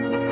Thank you.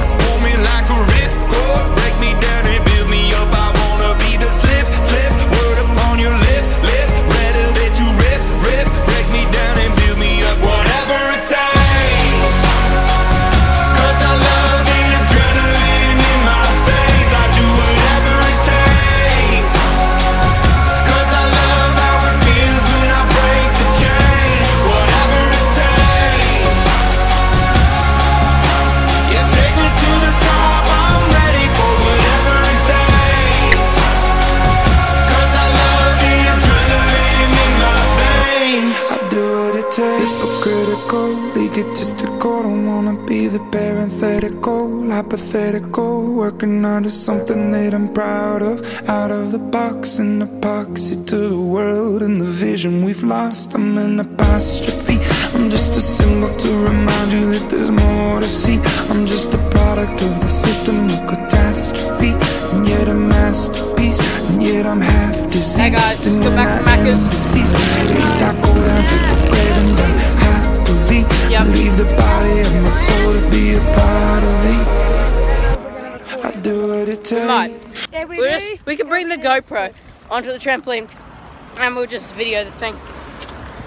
Egotistical. Don't wanna be the parenthetical, hypothetical. Working under something that I'm proud of. Out of the box, an epoxy to the world and the vision we've lost. I'm an apostrophe. I'm just a symbol to remind you that there's more to see. I'm just a product of the system of catastrophe. And yet a masterpiece. And yet I'm half diseased. Hey guys, just when back am Macca's. At least I go down it. Might. If we We'll just, we can bring the GoPro onto the trampoline and we'll just video the thing.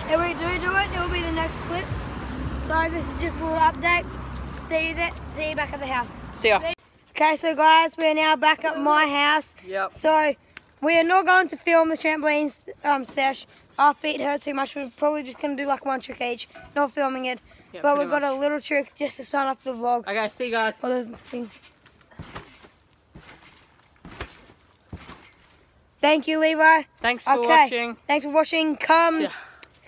If we do do it, it'll be the next clip. So this is just a little update. See you there. See you back at the house. See ya. Okay, so guys, we're now back at my house. Yep. So we are not going to film the trampoline um, sesh. Our feet hurt too much. We're probably just going to do like one trick each, not filming it. Yeah, but we've got a little trick just to start off the vlog. Okay, see you guys. Or the thing. Thank you, Levi. Thanks for okay. watching. Thanks for watching. Come, Yeah.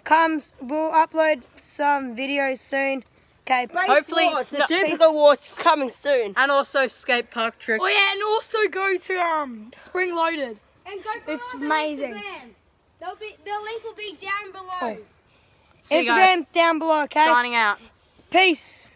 comes. We'll upload some videos soon. Okay. Hopefully Warts, the no- typical warts coming soon. And also skate park trick. Oh yeah, and also go to um Springloaded. And go follow It's us on amazing. Instagram. Be, the link will be down below. See you guys. Instagram's down below. Okay. Signing out. Peace.